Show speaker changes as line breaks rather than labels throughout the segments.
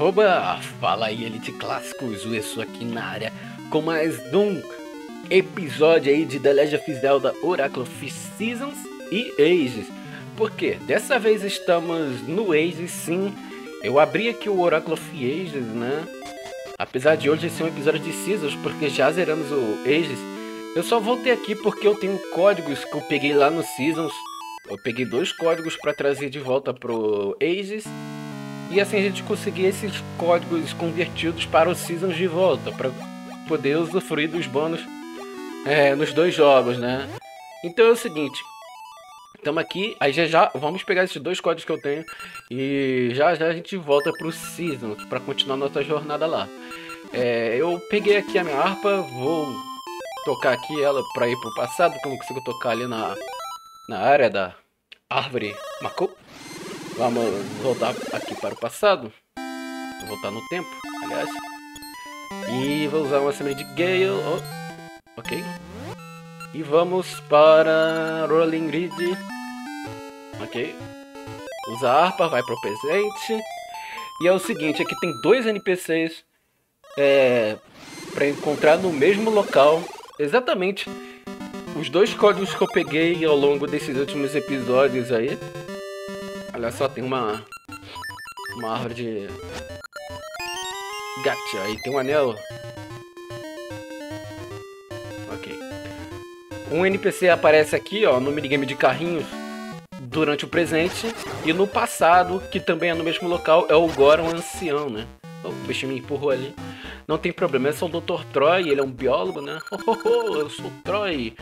Oba! Fala aí, Elite Clássicos, o Isso aqui na área com mais um episódio aí de The Legend of Zelda Oracle of Seasons e Ages. Por quê? Dessa vez estamos no Ages, sim. Eu abri aqui o Oracle of Ages, né? Apesar de hoje ser um episódio de Seasons, porque já zeramos o Ages, eu só voltei aqui porque eu tenho códigos que eu peguei lá no Seasons. Eu peguei dois códigos para trazer de volta pro Ages e assim a gente conseguir esses códigos convertidos para o Seasons de volta, para poder usufruir dos bônus é, nos dois jogos, né? Então é o seguinte, estamos aqui, aí já já vamos pegar esses dois códigos que eu tenho e já já a gente volta para o Seasons para continuar nossa jornada lá. É, eu peguei aqui a minha harpa, vou tocar aqui ela para ir pro passado, que eu não consigo tocar ali na, na área da árvore Makou. Vamos voltar aqui para o passado. Vou voltar no tempo, aliás. E vou usar uma semente de Gale. Oh, ok. E vamos para Rolling Grid. Ok. Usa a harpa, vai para o presente. E é o seguinte, aqui tem dois NPCs é, para encontrar no mesmo local. Exatamente os dois códigos que eu peguei ao longo desses últimos episódios aí. Olha só, tem uma. Uma árvore de. Gacha, aí tem um anel. Ok. Um NPC aparece aqui, ó, no minigame de carrinhos durante o presente. E no passado, que também é no mesmo local, é o Goron Ancião, né? O bichinho me empurrou ali. Não tem problema, eu sou o Dr. Troy, ele é um biólogo, né? Oh, oh, oh, eu sou o Troy.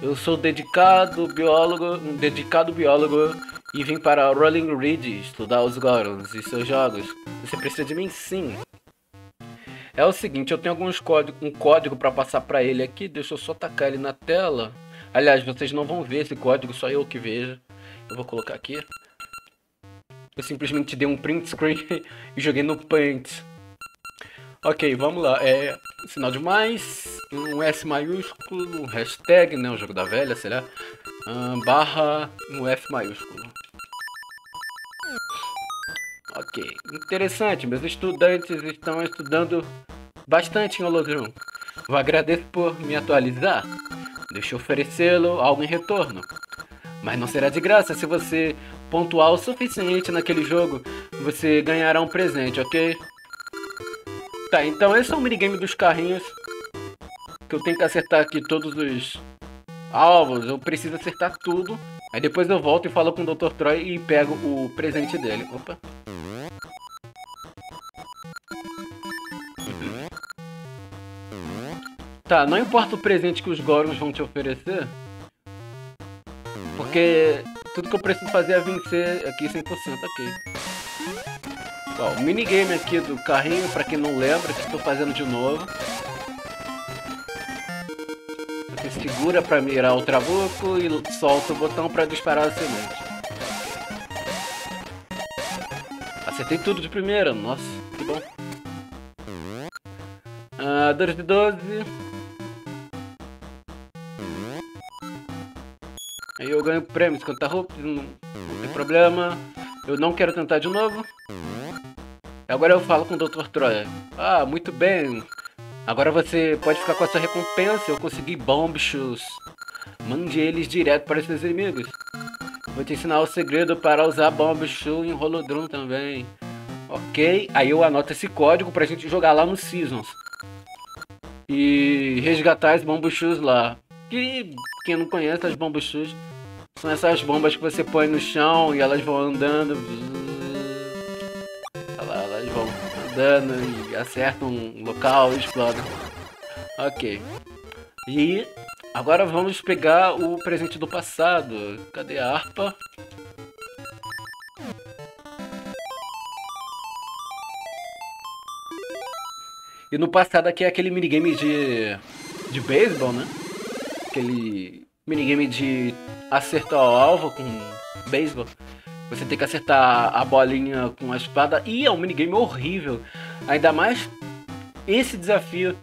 Eu sou dedicado biólogo, um dedicado biólogo e vim para Rolling Ridge estudar os Gorons e seus jogos. Você precisa de mim sim. É o seguinte, eu tenho alguns códigos, um código para passar para ele aqui, deixa eu só tacar ele na tela. Aliás, vocês não vão ver esse código, só eu que vejo. Eu vou colocar aqui. Eu simplesmente dei um print screen e joguei no Paint. Ok, vamos lá. É sinal de mais, um S maiúsculo, hashtag, né? O jogo da velha, será? Um, barra um F maiúsculo. Ok, interessante. Meus estudantes estão estudando bastante em Holodrum. Eu agradeço por me atualizar. Deixa eu oferecê-lo algo em retorno. Mas não será de graça se você pontuar o suficiente naquele jogo. Você ganhará um presente, ok? Tá, então esse é o minigame dos carrinhos. Que eu tenho que acertar aqui todos os alvos. Eu preciso acertar tudo. Aí depois eu volto e falo com o Dr. Troy e pego o presente dele. Opa. Tá, não importa o presente que os Gorons vão te oferecer. Porque tudo que eu preciso fazer é vencer aqui 100%, ok. Ó, o minigame aqui do carrinho, pra quem não lembra, que estou fazendo de novo. Você segura pra mirar o trabuco e solta o botão pra disparar a semente. Acertei tudo de primeira, nossa, que bom. Ah, 2 de 12. Aí eu ganho prêmios quando tá roupa, não, não tem problema. Eu não quero tentar de novo. Agora eu falo com o Dr. Troy. Ah, muito bem. Agora você pode ficar com a sua recompensa. Eu consegui bombchus. Mande eles direto para seus inimigos. Vou te ensinar o segredo para usar bombchus em Holodrum também. Ok, aí eu anoto esse código pra gente jogar lá no Seasons. E resgatar as bombchus lá. Que quem não conhece as bombchus são essas bombas que você põe no chão e elas vão andando dano e acertam um local e explodem. Ok. E agora vamos pegar o presente do passado. Cadê a harpa? E no passado aqui é aquele minigame de, de beisebol, né? Aquele minigame de acertar o alvo com beisebol. Você tem que acertar a bolinha com a espada e é um minigame horrível. Ainda mais esse desafio.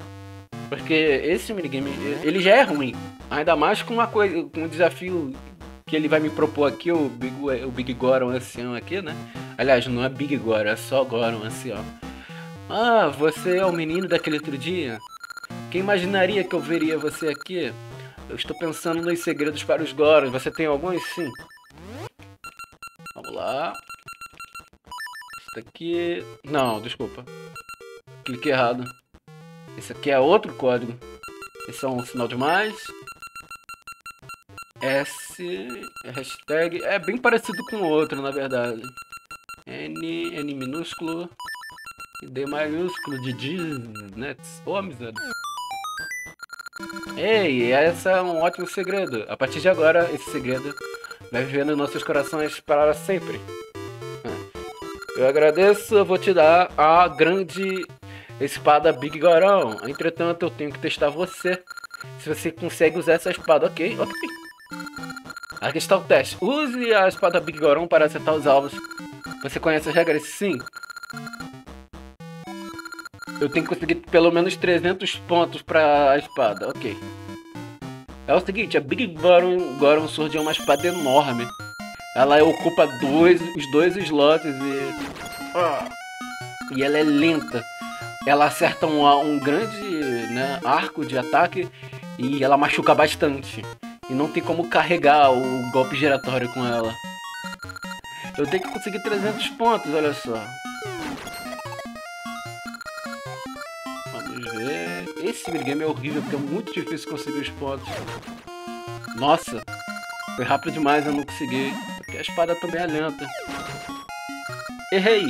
Porque esse minigame, ele já é ruim. Ainda mais com uma coisa, com um desafio que ele vai me propor aqui, o Big, o Big Goron Ancião aqui, né? Aliás, não é Big Goron, é só Goron Ancião. Ah, você é o menino daquele outro dia? Quem imaginaria que eu veria você aqui? Eu estou pensando nos segredos para os Gorons. Você tem alguns? Sim. Lá. Esse daqui... Não, desculpa. Cliquei errado. Esse aqui é outro código. Esse é um sinal de mais. S... É hashtag... É bem parecido com o outro, na verdade. N... N minúsculo... D maiúsculo de Disnets. Ô, oh, miséria. Ei, esse é um ótimo segredo. A partir de agora, esse segredo vai viver nos nossos corações para sempre. Eu agradeço, eu vou te dar a grande espada Big Gorão. Entretanto, eu tenho que testar você. Se você consegue usar essa espada, ok, ok. Aqui está o teste. Use a espada Big Goron para acertar os alvos. Você conhece as regras? Sim. Eu tenho que conseguir pelo menos 300 pontos para a espada, ok. É o seguinte, a Big Goron, Goron é uma espada enorme. Ela ocupa dois, os dois slots e... E ela é lenta. Ela acerta um, um grande né, arco de ataque e ela machuca bastante. E não tem como carregar o golpe giratório com ela. Eu tenho que conseguir 300 pontos, olha só. Esse minigame é horrível porque é muito difícil conseguir os pontos. Nossa, foi rápido demais, eu não consegui. Porque a espada também é lenta. Errei!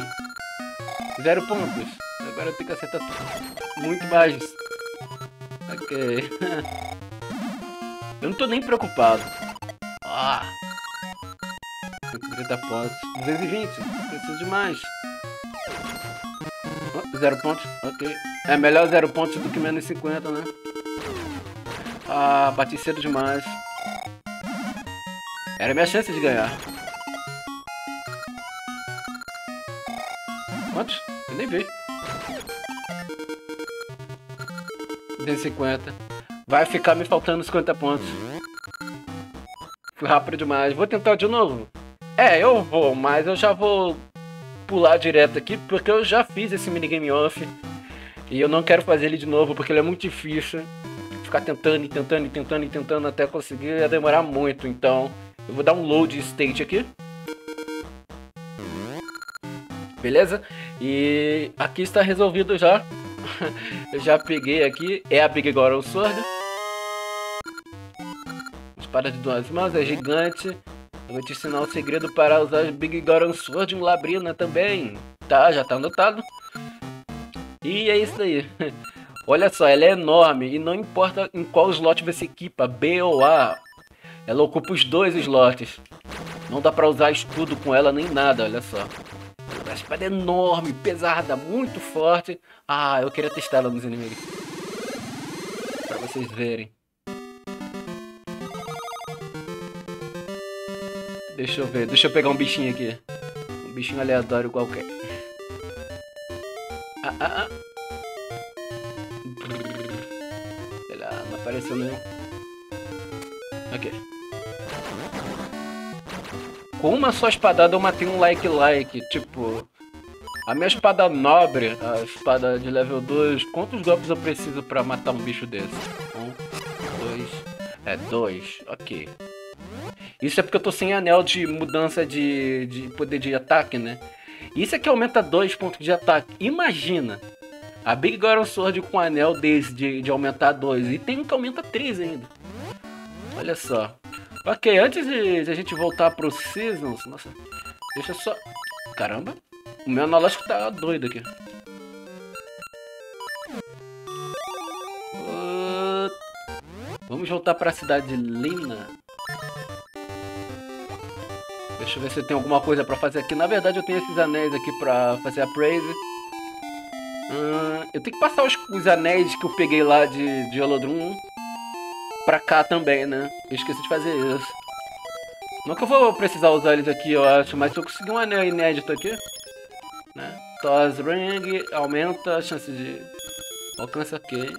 Zero pontos. Agora eu tenho que acertar muito mais. Ok. eu não tô nem preocupado. Ah! 130 pontos. 220. Preciso de mais. Oh, zero pontos. Ok. É melhor zero pontos do que menos 50, né? Ah, bati cedo demais. Era minha chance de ganhar. Quantos? Eu nem vi. 250. Vai ficar me faltando 50 pontos. Fui rápido demais. Vou tentar de novo. É, eu vou, mas eu já vou pular direto aqui, porque eu já fiz esse minigame off. E eu não quero fazer ele de novo, porque ele é muito difícil. Ficar tentando e tentando e tentando e tentando até conseguir ia demorar muito. Então, eu vou dar um load state aqui. Beleza? E aqui está resolvido já. Eu já peguei aqui. É a Big Goron Sword. Espada de duas mãos, é gigante. Eu vou te ensinar um segredo para usar Big Goron Sword em Labrina também. Tá, já tá anotado. E é isso aí. Olha só, ela é enorme e não importa em qual slot você equipa, B ou A. Ela ocupa os dois slots. Não dá pra usar escudo com ela nem nada, olha só. A espada é enorme, pesada, muito forte. Ah, eu queria testar ela nos inimigos. Pra vocês verem. Deixa eu ver, deixa eu pegar um bichinho aqui. Um bichinho aleatório qualquer. Ah, ah, ah. Sei lá, não apareceu nenhum. Ok. Com uma só espadada eu matei um like-like. Tipo, a minha espada nobre, a espada de level 2, quantos golpes eu preciso pra matar um bicho desse? Um, dois, é dois, ok. Isso é porque eu tô sem anel de mudança de, de poder de ataque, né? Isso aqui aumenta dois pontos de ataque. Imagina! A Big Goron Sword com anel desse de, de aumentar dois. E tem um que aumenta três ainda. Olha só. Ok, antes de, de a gente voltar pro Seasons, nossa, deixa só... Caramba, o meu analógico tá doido aqui. Uh... Vamos voltar pra cidade de Lina. Deixa eu ver se tem alguma coisa pra fazer aqui. Na verdade, eu tenho esses anéis aqui pra fazer a praise. Uh, eu tenho que passar os, os, anéis que eu peguei lá de, de Holodrum pra cá também, né? Eu esqueci de fazer isso. Não que eu vou precisar usar eles aqui, eu acho, mas se eu conseguir um anel inédito aqui, né? Toss Ring aumenta a chance de alcance, ok.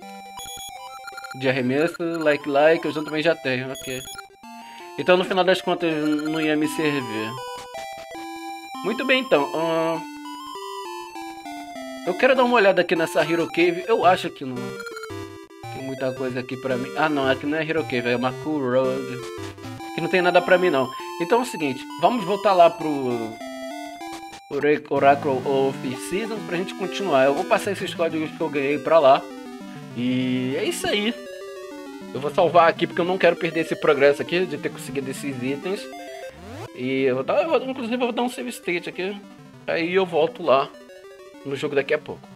De arremesso, like, like, eu já também já tenho, ok. Então no final das contas não ia me servir. Muito bem então. Uh... Eu quero dar uma olhada aqui nessa Hero Cave. Eu acho que não tem muita coisa aqui pra mim. Ah, não. Aqui não é Hero Cave, é uma Cool Road. Que não tem nada pra mim, não. Então é o seguinte. Vamos voltar lá pro... Oracle of Seasons pra gente continuar. Eu vou passar esses códigos que eu ganhei pra lá. E é isso aí. Eu vou salvar aqui porque eu não quero perder esse progresso aqui de ter conseguido esses itens. E eu vou dar, eu, inclusive eu vou dar um save state aqui. Aí eu volto lá no jogo daqui a pouco.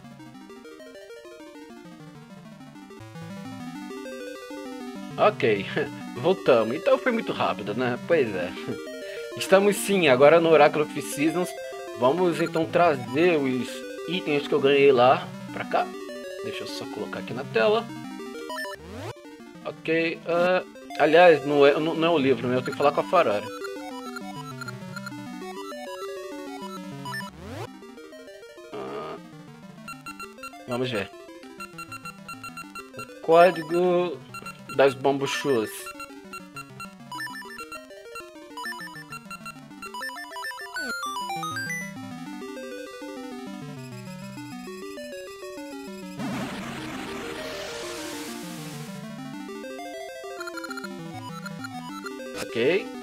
Ok, voltamos. Então foi muito rápido, né? Pois é. Estamos sim, agora no Oracle of Seasons. Vamos então trazer os itens que eu ganhei lá pra cá. Deixa eu só colocar aqui na tela. Ok. Uh, aliás, não é, não é o livro, né? Eu tenho que falar com a Ferrari. Vamos ver. O código das bambuchus.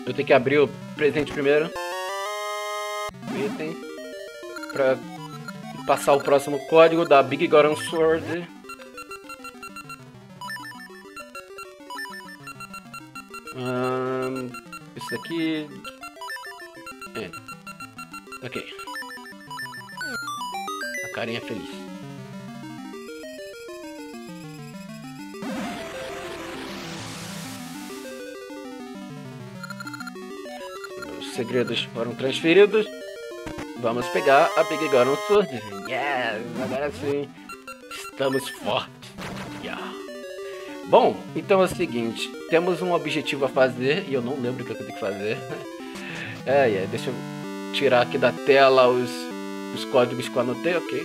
Eu tenho que abrir o presente primeiro. Item. Pra passar o próximo código da Big Goron Sword. Um, isso daqui... É. Ok. A carinha feliz. Segredos foram transferidos. Vamos pegar a Big Goron Sword. Yes, agora sim. Estamos fortes. Yeah. Bom, então é o seguinte. Temos um objetivo a fazer. E eu não lembro o que eu tenho que fazer. É, é, deixa eu tirar aqui da tela os, os códigos que eu anotei, ok.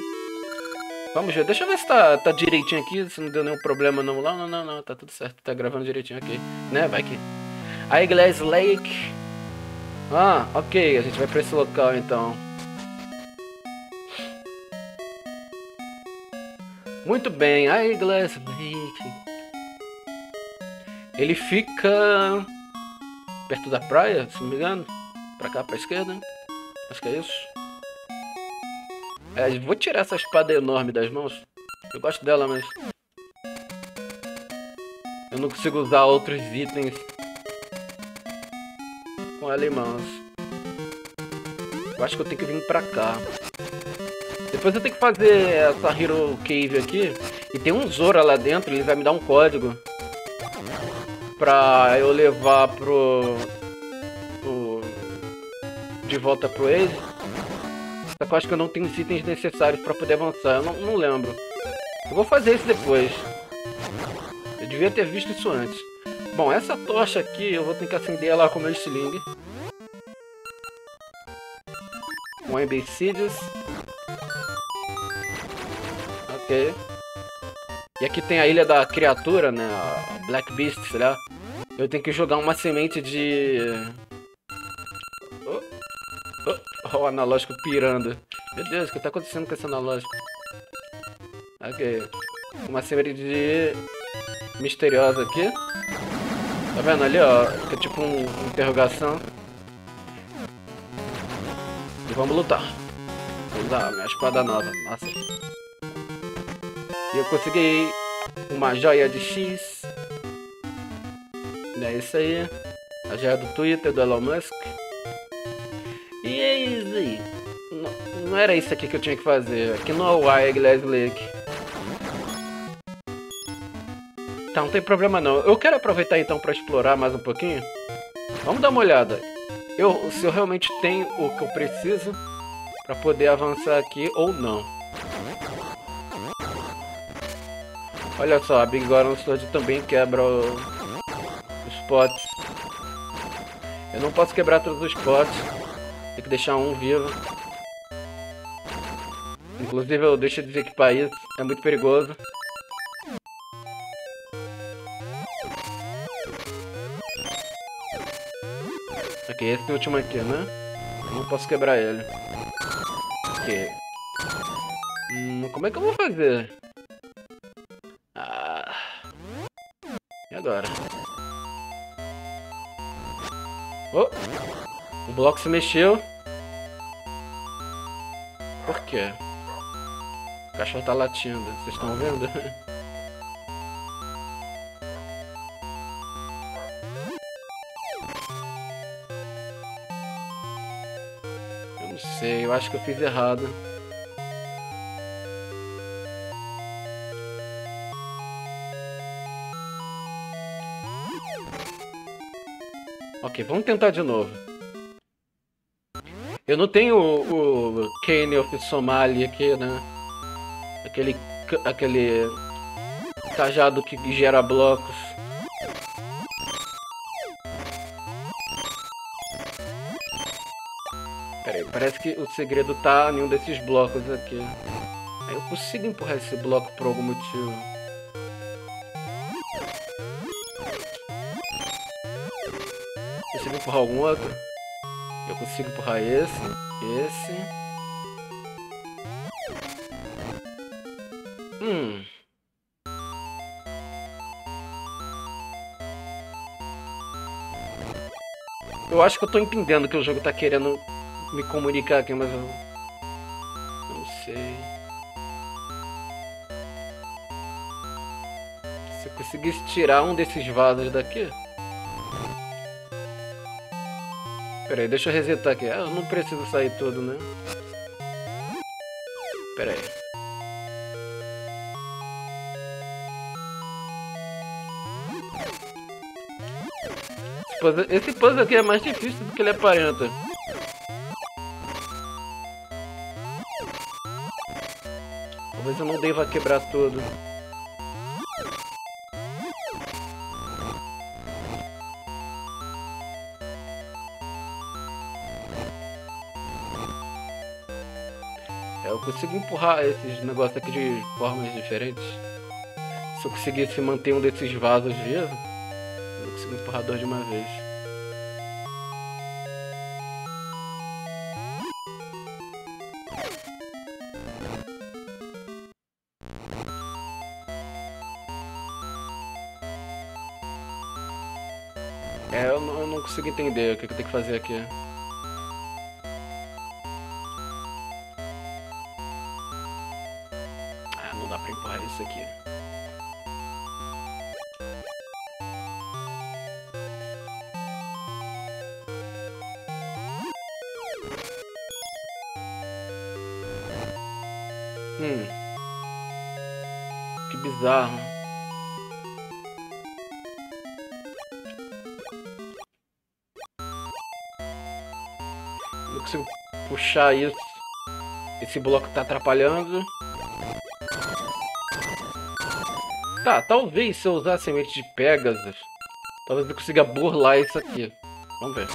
Vamos ver, deixa eu ver se tá, tá direitinho aqui, se não deu nenhum problema não. Não, não, não, tá tudo certo, tá gravando direitinho aqui. Né, vai que... A Glass Lake... Ah, ok, a gente vai pra esse local então. Muito bem, aí Glass Lake. Ele fica perto da praia, se não me engano. Pra cá, pra esquerda. Acho que é isso. É, vou tirar essa espada enorme das mãos. Eu gosto dela, mas... Eu não consigo usar outros itens com ela em mãos. Eu acho que eu tenho que vir pra cá. Depois eu tenho que fazer essa Hero Cave aqui. E tem um Zora lá dentro, ele vai me dar um código. Pra eu levar pro... pro de volta pro Ace. Só que eu acho que eu não tenho os itens necessários pra poder avançar. Eu não, não lembro. Eu vou fazer isso depois. Eu devia ter visto isso antes. Bom, essa tocha aqui eu vou ter que acender ela com o meu sling. Um Embecidious. Ok. E aqui tem a ilha da criatura, né? A Black Beast, sei lá. Eu tenho que jogar uma semente de... Oh, oh, oh, o analógico pirando. Meu Deus, o que tá acontecendo com esse analógico? Ok. Uma semente de... Misteriosa aqui. Tá vendo ali, ó? É tipo um, uma interrogação. E vamos lutar. Vou usar minha espada nova. Nossa. E eu consegui uma joia de X. É isso aí. A joia do Twitter do Elon Musk. E é isso aí. Não, não era isso aqui que eu tinha que fazer. Aqui no Hawaii Glass Lake. Tá, não tem problema não. Eu quero aproveitar então para explorar mais um pouquinho. Vamos dar uma olhada. Eu, se eu realmente tenho o que eu preciso para poder avançar aqui ou não. Olha só, a Big Sword também quebra o... os potes. Eu não posso quebrar todos os potes. Tem que deixar um vivo. Inclusive eu deixo de desequipar isso. É muito perigoso. Esse último aqui, né? Eu não posso quebrar ele. Ok. Hum, como é que eu vou fazer? Ah. E agora? Oh! O bloco se mexeu. Por quê? O cachorro tá latindo. Vocês estão vendo? não sei, eu acho que eu fiz errado. Ok, vamos tentar de novo. Eu não tenho o, o Kane of Somali aqui, né? Aquele, aquele cajado que gera blocos. Parece que o segredo tá em um desses blocos aqui. Eu consigo empurrar esse bloco por algum motivo. empurrar algum outro? Eu consigo empurrar esse, esse. Hum. Eu acho que eu tô entendendo que o jogo tá querendo me comunicar aqui, mas eu... Não sei... Se eu conseguisse tirar um desses vasos daqui... Pera aí, deixa eu resetar aqui. Ah, eu não preciso sair todo, né? Pera aí. Esse puzzle aqui é mais difícil do que ele aparenta. Não deva quebrar tudo. consigo empurrar esses negócios aqui de formas diferentes. Se eu conseguisse manter um desses vasos vivo, eu consigo empurrar dois de uma vez. Entender o que eu tenho que fazer aqui. isso aqui. Hum. Que bizarro. Consigo puxar isso. Esse bloco tá atrapalhando. Tá, talvez se eu usar a semente de Pegasus, talvez eu consiga burlar isso aqui. Vamos ver.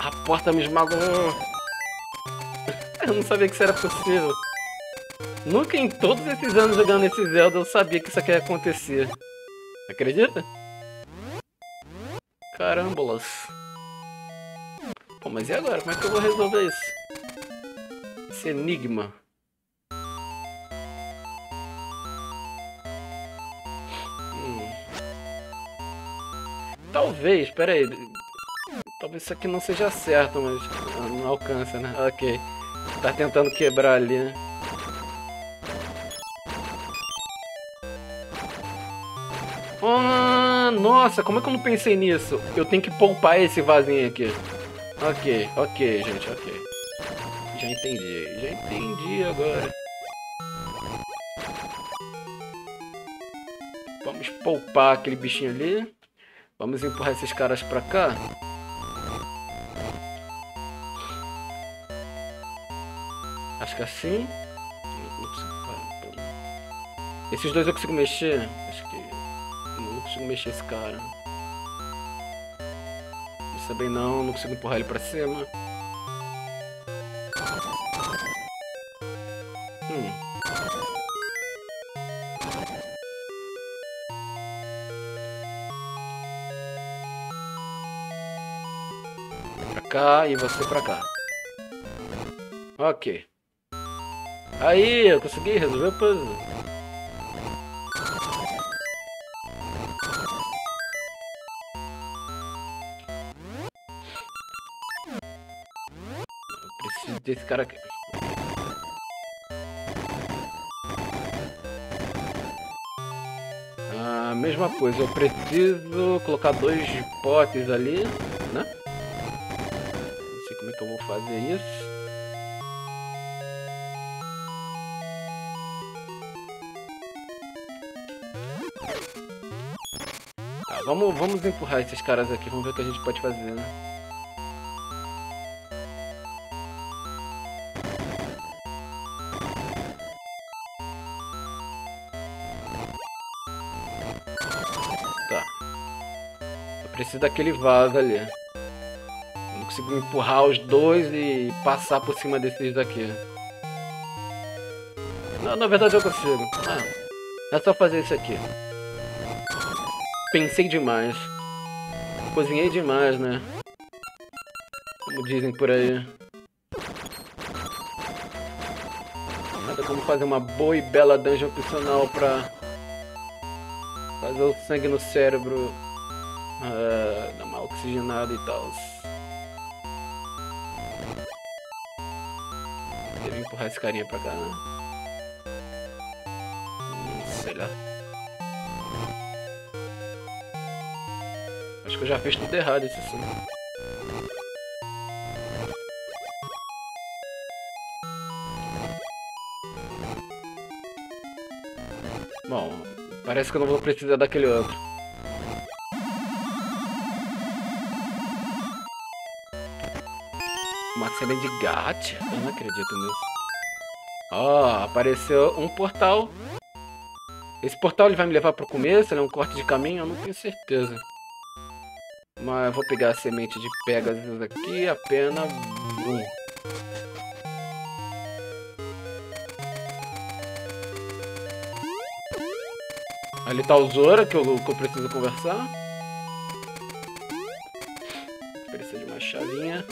A porta me esmagou. Eu não sabia que isso era possível. Nunca em todos esses anos jogando esse Zelda eu sabia que isso aqui ia acontecer. Acredita? Carambolas. Mas e agora? Como é que eu vou resolver isso? Esse enigma. Talvez, pera aí. Talvez isso aqui não seja certo, mas não alcança, né? Ok. Tá tentando quebrar ali, né? Ah, nossa, como é que eu não pensei nisso? Eu tenho que poupar esse vasinho aqui. Ok, ok, gente, ok. Já entendi, já entendi agora. Vamos poupar aquele bichinho ali. Vamos empurrar esses caras pra cá. Acho que assim. Esses dois eu consigo mexer? Acho que. Não consigo mexer esse cara. Bem não, não consigo empurrar ele pra cima. cá e você pra cá. Ok. Aí, eu consegui resolver o puzzle. Desse cara aqui. A mesma coisa, eu preciso colocar dois potes ali, né? Não sei como é que eu vou fazer isso. Tá, vamos, vamos empurrar esses caras aqui, vamos ver o que a gente pode fazer, né? Preciso daquele vaso ali. Eu não consigo empurrar os dois e passar por cima desses daqui. Não, na verdade eu consigo. Ah, é só fazer isso aqui. Pensei demais. Cozinhei demais, né? Como dizem por aí. Nada como fazer uma boa e bela dungeon opcional pra fazer o sangue no cérebro uh, dar uma oxigenada e tal. Deve empurrar esse carinha pra cá, né? Hum, sei lá. Acho que eu já fiz tudo errado esse sim. Bom, parece que eu não vou precisar daquele outro. Cena de gacha? Eu não acredito nisso. Ó, oh, apareceu um portal. Esse portal ele vai me levar pro começo? Ele é um corte de caminho? Eu não tenho certeza. Mas eu vou pegar a semente de Pegasus aqui, apenas um. Ali tá o Zora, que eu, que eu preciso conversar. Precisa de uma chavinha.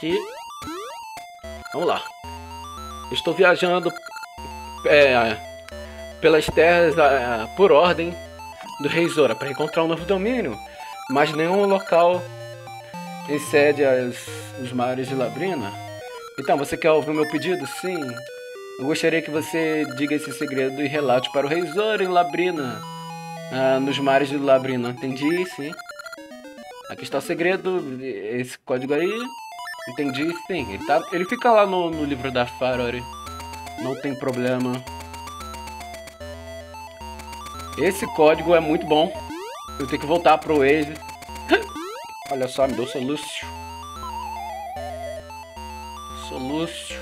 Aqui. Vamos lá. Estou viajando é, pelas terras é, por ordem do rei Zora para encontrar um novo domínio, mas nenhum local excede as, os mares de Labrina. Então, você quer ouvir o meu pedido? Sim. Eu gostaria que você diga esse segredo e relate para o rei Zora em Labrina, ah, nos mares de Labrina. Entendi? Sim. Aqui está o segredo, esse código aí. Entendi, sim. Ele, tá, ele fica lá no, no livro da Farori. Não tem problema. Esse código é muito bom. Eu tenho que voltar pro Waze. Olha só, me deu solúcio. Solúcio.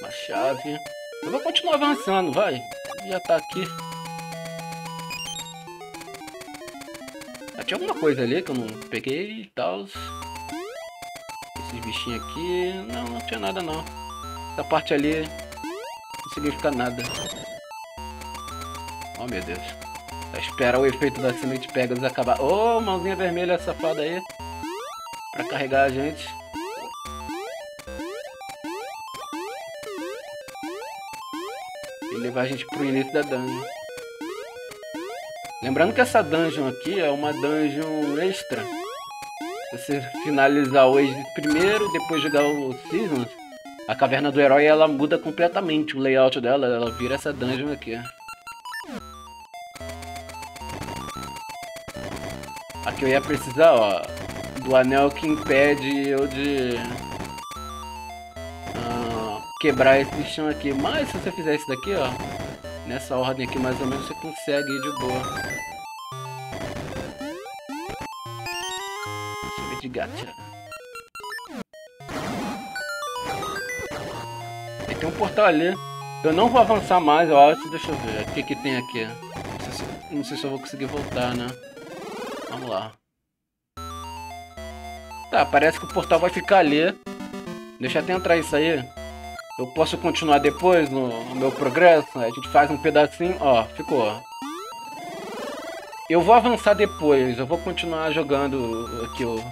Uma chave. Eu vou continuar avançando, vai já tá aqui. Ah, tinha alguma coisa ali que eu não peguei e tal. Esses bichinhos aqui. Não, não tinha nada não. Essa parte ali não significa nada. Oh meu Deus. Só esperar o efeito da semente Pegasus acabar. Ô, oh, mãozinha vermelha safada aí. Pra carregar a gente. Levar a gente pro início da dungeon. Lembrando que essa dungeon aqui é uma dungeon extra. Você finalizar o Age primeiro, depois jogar o Seasons, a caverna do herói ela muda completamente o layout dela, ela vira essa dungeon aqui. Aqui eu ia precisar, ó, do anel que impede eu de quebrar esse chão aqui. Mas se você fizer isso daqui, ó, nessa ordem aqui mais ou menos, você consegue ir de boa. Ver de gacha. E tem um portal ali. Eu não vou avançar mais, eu acho. Deixa eu ver. O que que tem aqui? Não sei se, não sei se eu vou conseguir voltar, né? Vamos lá. Tá, parece que o portal vai ficar ali. Deixa eu até entrar isso aí. Eu posso continuar depois no, no meu progresso? A gente faz um pedacinho, ó, ficou. Eu vou avançar depois, eu vou continuar jogando aqui o,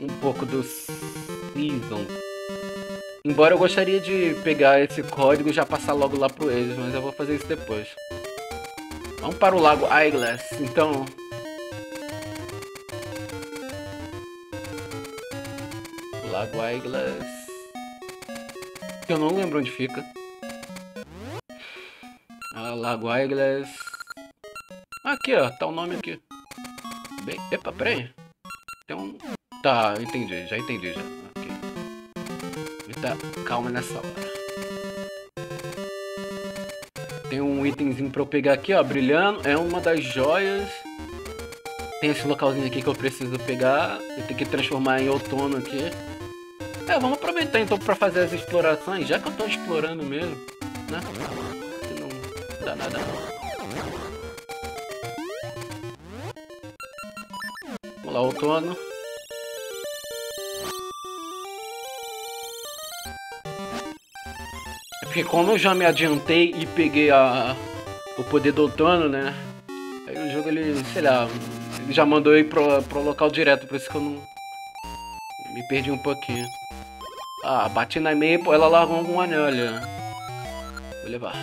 um pouco do Season. Embora eu gostaria de pegar esse código e já passar logo lá pro eles, mas eu vou fazer isso depois. Vamos para o lago Eyeglass, então. Lago Eyeglass. Eu não lembro onde fica. Ah, lago Eyeglass. Aqui, ó, tá o nome aqui. Bem, epa, peraí. Tem um... Tá, entendi, já entendi já. Ok. Tá, calma nessa hora. Tem um itemzinho pra eu pegar aqui, ó, brilhando. É uma das joias. Tem esse localzinho aqui que eu preciso pegar. Eu tenho que transformar em outono aqui. É, vamos aproveitar então pra fazer as explorações, já que eu tô explorando mesmo, né? Não dá nada não. Vamos lá, outono. Porque como eu já me adiantei e peguei a, o poder do outono, né? Aí o jogo, ele, sei lá, ele já mandou eu ir pro, pro local direto, por isso que eu não... Me perdi um pouquinho. Ah, bati na Maple, ela largou algum anel ali. Vou levar.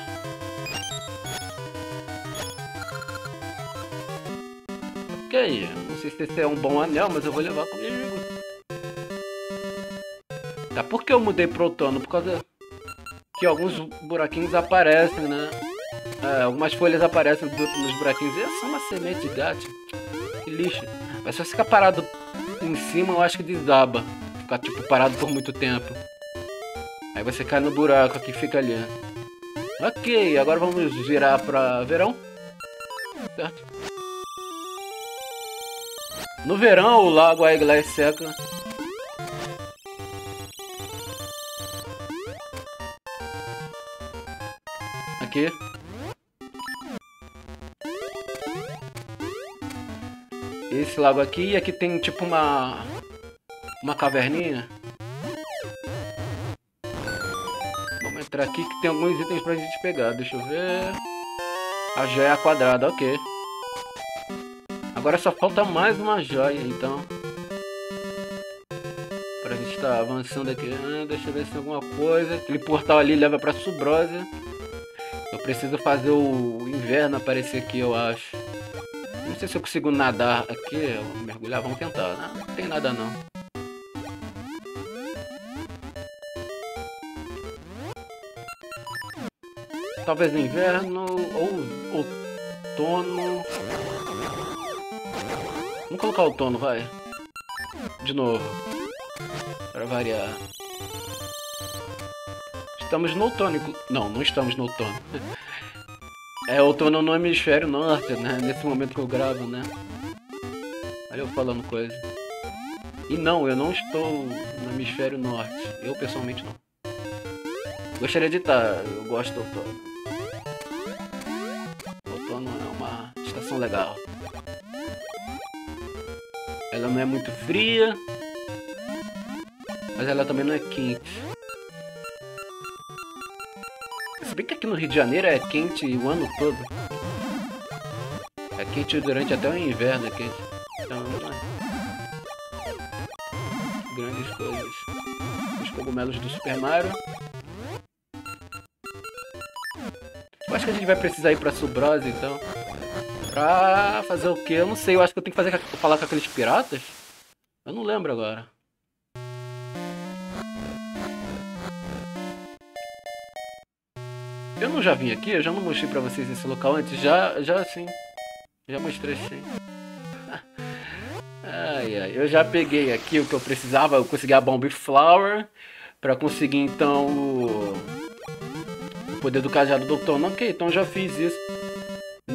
Ok, não sei se esse é um bom anel, mas eu vou levar comigo. Tá, por que eu mudei pro outono? Por causa que alguns buraquinhos aparecem, né? É, algumas folhas aparecem nos buraquinhos. É só uma semente de gato. Que lixo. Mas se você ficar parado em cima, eu acho que desaba. Ficar, tipo, parado por muito tempo. Aí você cai no buraco que fica ali. Ok, agora vamos virar pra verão. Certo? No verão, o lago Aiglass seca aqui. Esse lago aqui, e aqui tem tipo uma... Uma caverninha. Vamos entrar aqui que tem alguns itens pra gente pegar. Deixa eu ver... A joia quadrada, ok. Agora só falta mais uma joia, então. Pra gente estar tá avançando aqui. Ah, deixa eu ver se tem alguma coisa. Aquele portal ali leva pra Subrosa. Eu preciso fazer o inverno aparecer aqui, eu acho. Não sei se eu consigo nadar aqui, mergulhar, vamos tentar. Não, não tem nada não. Talvez no inverno ou outono. Vamos colocar outono, vai. De novo. Para variar. Estamos no outono. Não, não estamos no outono. É outono no hemisfério norte, né? Nesse momento que eu gravo, né? Olha eu falando coisa. E não, eu não estou no hemisfério norte. Eu pessoalmente não. Gostaria de estar, eu gosto do outono. Outono legal. Ela não é muito fria, mas ela também não é quente. Se bem que aqui no Rio de Janeiro é quente o ano todo. É quente durante até o inverno, é quente. Então, é. Grandes coisas. Os cogumelos do Super Mario. Eu acho que a gente vai precisar ir pra Subrose, então. Pra fazer o quê? Eu não sei, eu acho que eu tenho que fazer, falar com aqueles piratas. Eu não lembro agora. Eu não já vim aqui? Eu já não mostrei pra vocês esse local antes? Já, já sim. Já mostrei sim. ai, ai. Eu já peguei aqui o que eu precisava. Eu consegui a Bomb Flower. Pra conseguir, então, o... o poder do cajado do outono. Ok, então já fiz isso.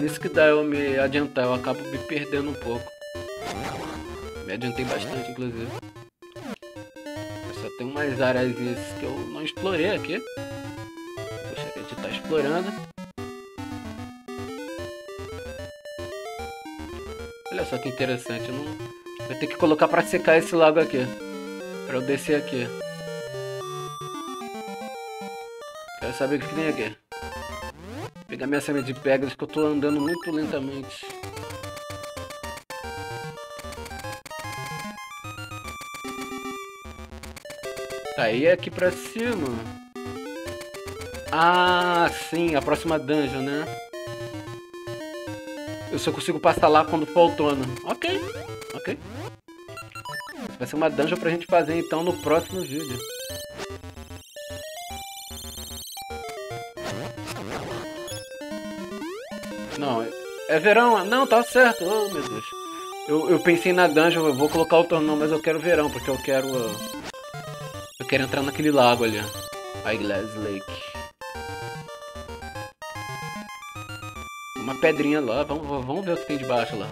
Nisso que dá eu me adiantar. Eu acabo me perdendo um pouco. Me adiantei bastante, inclusive. Só tem umas áreas que eu não explorei aqui explorando. Olha só que interessante. Eu não... Vou ter que colocar para secar esse lago aqui. Para eu descer aqui. Quero saber o que tem aqui. Pegar minha semente de pegas que eu tô andando muito lentamente. Aí é aqui pra cima. Ah, sim, a próxima dungeon, né? Eu só consigo passar lá quando for outono. Ok, ok. Vai ser uma dungeon pra gente fazer então no próximo vídeo. É verão. Não, tá certo. Oh, meu Deus. Eu, eu pensei na dungeon, eu vou colocar o tornão, mas eu quero verão, porque eu quero... Eu quero entrar naquele lago ali. Eyeglass Lake. Uma pedrinha lá, vamos, vamos ver o que tem debaixo lá.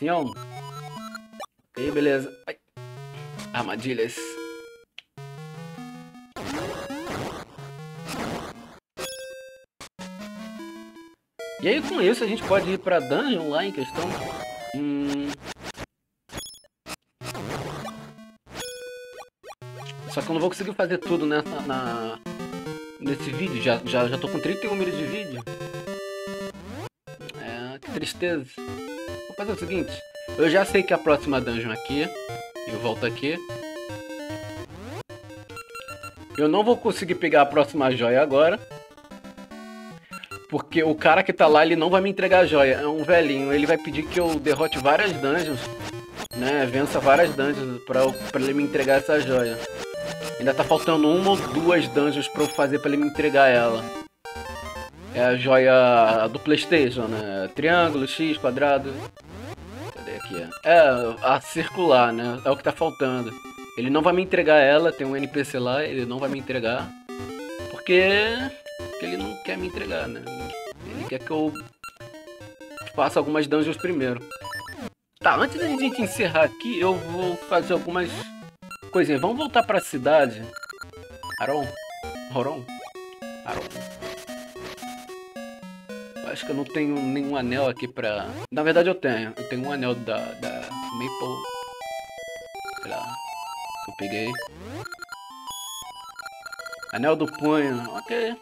Coração. Ok, beleza. Ai. Armadilhas. E aí com isso a gente pode ir pra dungeon lá em questão. Hum... Só que eu não vou conseguir fazer tudo nessa, na, nesse vídeo. Já, já, já tô com 31 minutos de vídeo. É, que tristeza fazer o seguinte. Eu já sei que a próxima dungeon aqui. Eu volto aqui. Eu não vou conseguir pegar a próxima joia agora. Porque o cara que tá lá, ele não vai me entregar a joia. É um velhinho. Ele vai pedir que eu derrote várias dungeons. Né? Vença várias dungeons pra, pra ele me entregar essa joia. Ainda tá faltando uma ou duas dungeons pra eu fazer pra ele me entregar ela. É a joia do Playstation, né? Triângulo, X, quadrado aqui. É, a circular, né? É o que tá faltando. Ele não vai me entregar ela, tem um NPC lá, ele não vai me entregar. Porque, porque ele não quer me entregar, né? Ele quer que eu faça algumas dungeons primeiro. Tá, antes da gente encerrar aqui, eu vou fazer algumas coisinhas. Vamos voltar pra cidade. Aron? Roron? Aron acho que eu não tenho nenhum anel aqui pra... Na verdade eu tenho. Eu tenho um anel da, da Maple... Sei lá. Que eu peguei. Anel do punho. Ok.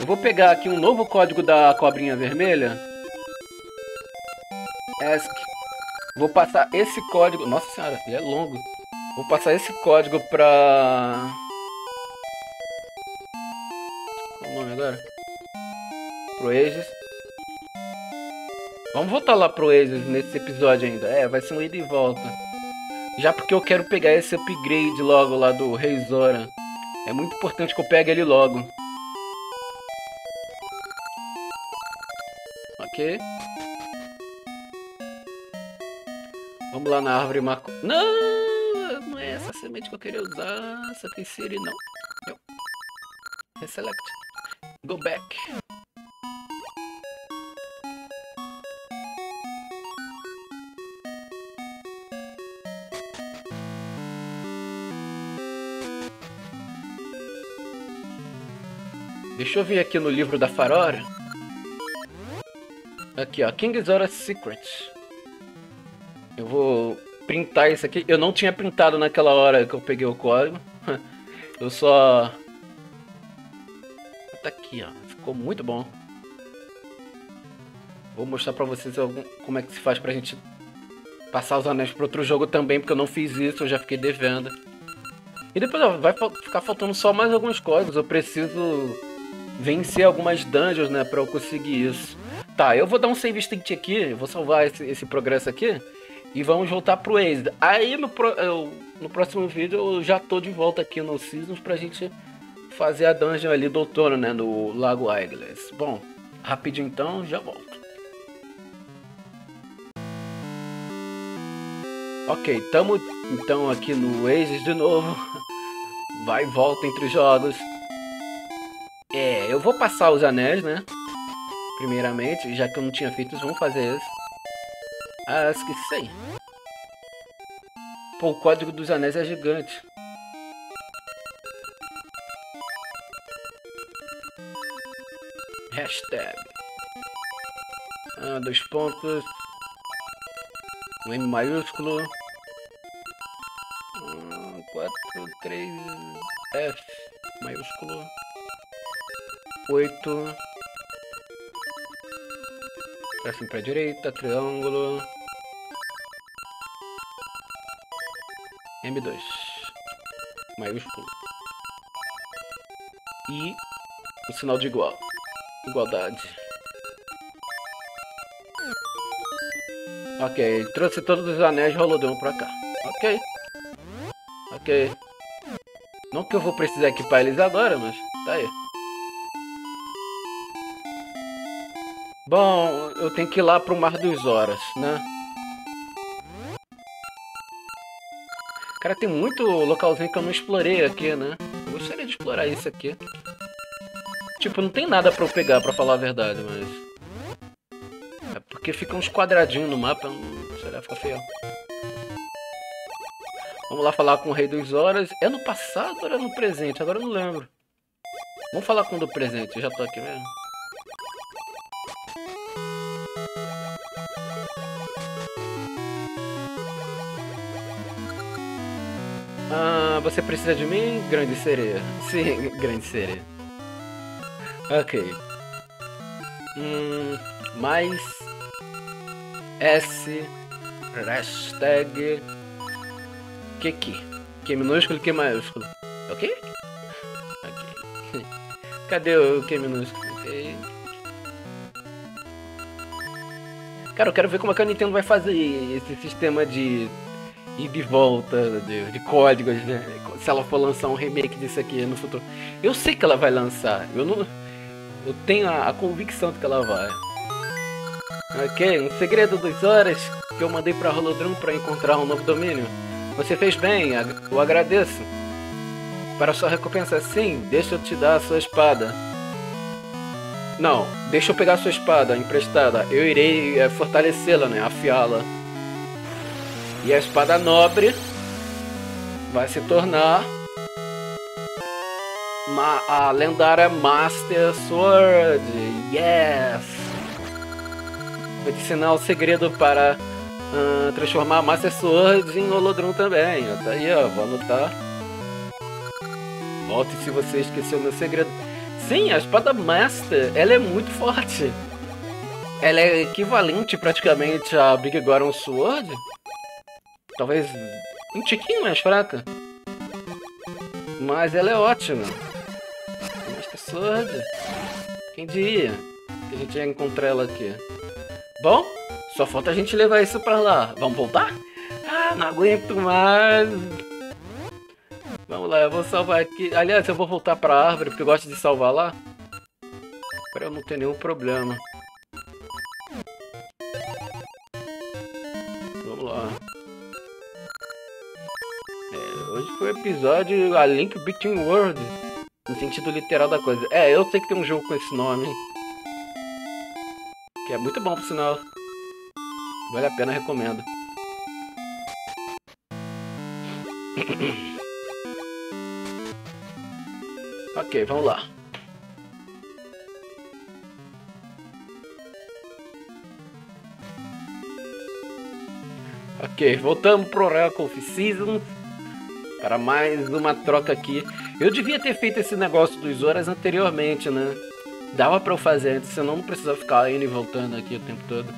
Eu vou pegar aqui um novo código da cobrinha vermelha. Ask. Vou passar esse código... Nossa senhora, ele é longo. Vou passar esse código pra... agora? Pro Aegis. Vamos voltar lá pro Aegis nesse episódio ainda. É, vai ser um ida e volta. Já porque eu quero pegar esse upgrade logo lá do Rei Zora. É muito importante que eu pegue ele logo. Ok. Vamos lá na árvore marco. Não! Não é essa semente que eu queria usar. Essa tem Siri, não. Eu. Reselect. Go back. Deixa eu ver aqui no livro da Farora. Aqui, ó. King Zora Secret. Eu vou printar isso aqui. Eu não tinha printado naquela hora que eu peguei o código. Eu só aqui, ó. Ficou muito bom. Vou mostrar pra vocês algum, como é que se faz pra gente passar os anéis para outro jogo também, porque eu não fiz isso, eu já fiquei devendo. E depois ó, vai ficar faltando só mais alguns códigos, eu preciso vencer algumas dungeons, né, pra eu conseguir isso. Tá, eu vou dar um save state aqui, vou salvar esse, esse progresso aqui, e vamos voltar pro Ace. Aí no, pro, eu, no próximo vídeo eu já tô de volta aqui no Seasons pra gente fazer a dungeon ali do outono, né? No Lago Aigles. Bom, rapidinho então, já volto. Ok, tamo então aqui no Aces de novo. Vai e volta entre jogos. É, eu vou passar os anéis, né? Primeiramente, já que eu não tinha feito isso, vamos fazer isso. Ah, esqueci. Pô, o código dos anéis é gigante. Hashtag. Ah, dois pontos. Um M maiúsculo. Um, quatro, três, F maiúsculo. Oito. Assim pra direita, triângulo. M2. Maiúsculo. E o sinal de igual. Igualdade. Ok, trouxe todos os anéis de Holodron pra cá. Ok. Ok. Não que eu vou precisar equipar eles agora, mas tá aí. Bom, eu tenho que ir lá pro Mar dos Horas, né? Cara, tem muito localzinho que eu não explorei aqui, né? Eu gostaria de explorar isso aqui. Tipo, não tem nada pra eu pegar, pra falar a verdade, mas... Porque fica uns quadradinhos no mapa, sei lá, fica feio. Vamos lá falar com o Rei dos Horas. É no passado ou era no presente? Agora eu não lembro. Vamos falar com o do presente, eu já tô aqui mesmo. Ah, você precisa de mim? Grande sereia. Sim, grande sereia. Ok. Hum, mais S hashtag que que? Que minúsculo que maiúsculo? Ok? Ok. Cadê o que minúsculo? Ok. Cara, eu quero ver como é que a Nintendo vai fazer esse sistema de ir de volta de, de códigos, né? Se ela for lançar um remake disso aqui no futuro. Eu sei que ela vai lançar. Eu não. Eu tenho a, a convicção de que ela vai. Ok, um segredo dos horas que eu mandei pra Holodrum para encontrar um novo domínio. Você fez bem, eu agradeço. Para sua recompensa, sim, deixa eu te dar a sua espada. Não, deixa eu pegar a sua espada emprestada. Eu irei é, fortalecê-la, né? Afiá-la. E a espada nobre vai se tornar a lendária Master Sword. Yes! Vou te ensinar o segredo para uh, transformar a Master Sword em Holodrum também. Tá aí, ó. Vou anotar. Volte se você esqueceu meu segredo. Sim, a espada Master, ela é muito forte. Ela é equivalente praticamente a Big Goron Sword. Talvez um tiquinho mais fraca. Mas ela é ótima. Sword. Quem diria que a gente ia encontrar ela aqui? Bom, só falta a gente levar isso pra lá. Vamos voltar? Ah, não aguento mais. Vamos lá, eu vou salvar aqui. Aliás, eu vou voltar pra árvore, porque eu gosto de salvar lá. Pra eu não ter nenhum problema. Vamos lá. É, hoje foi o episódio A Link Between Worlds. No sentido literal da coisa. É, eu sei que tem um jogo com esse nome. Que é muito bom, por sinal. Vale a pena, recomendo. ok, vamos lá. Ok, voltamos pro Oracle of Seasons para mais uma troca aqui. Eu devia ter feito esse negócio dos horas anteriormente, né? Dava pra eu fazer antes, senão não precisava ficar indo e voltando aqui o tempo todo.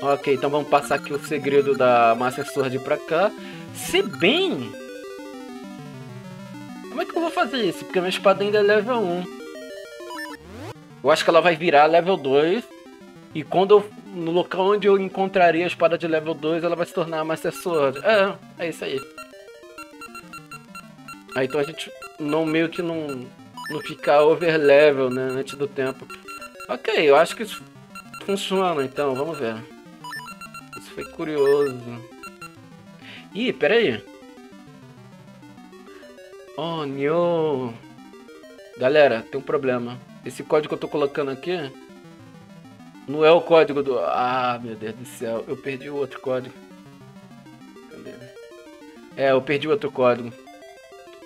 Ok, então vamos passar aqui o segredo da Master Sword pra cá. Se bem... Como é que eu vou fazer isso? Porque a minha espada ainda é level 1. Eu acho que ela vai virar level 2. E quando eu, no local onde eu encontraria a espada de level 2, ela vai se tornar a Master Sword. É, é isso aí. Aí então a gente não meio que não não ficar overlevel, né, antes do tempo. Ok, eu acho que isso funciona, então, vamos ver. Isso foi curioso. Ih, peraí. Oh, no. Galera, tem um problema. Esse código que eu tô colocando aqui não é o código do. Ah, meu Deus do céu, eu perdi o outro código. É, eu perdi o outro código.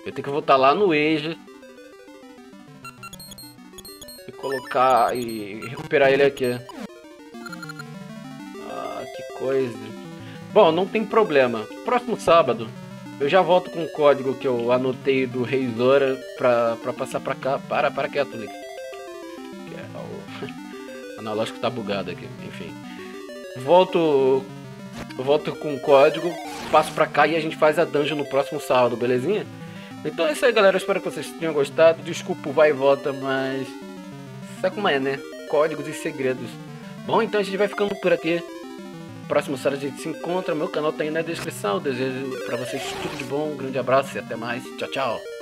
Eu tenho que voltar lá no Age e colocar e recuperar ele aqui. Ah, que coisa. Bom, não tem problema. Próximo sábado eu já volto com o código que eu anotei do Rei Zora pra, pra passar pra cá. Para, para quieto, Link. É, o analógico tá bugado aqui, enfim. Volto. Volto com o código, passo pra cá e a gente faz a dungeon no próximo sábado, belezinha? Então é isso aí, galera. Eu espero que vocês tenham gostado. Desculpa o vai e volta, mas. Sabe como é, né? Códigos e segredos. Bom, então a gente vai ficando por aqui. Próximo sábado a gente se encontra. Meu canal tá aí na descrição. Desejo para vocês tudo de bom. Um grande abraço e até mais. Tchau, tchau.